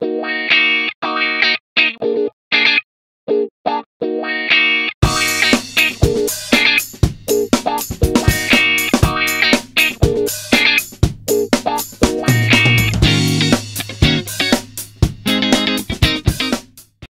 Wow.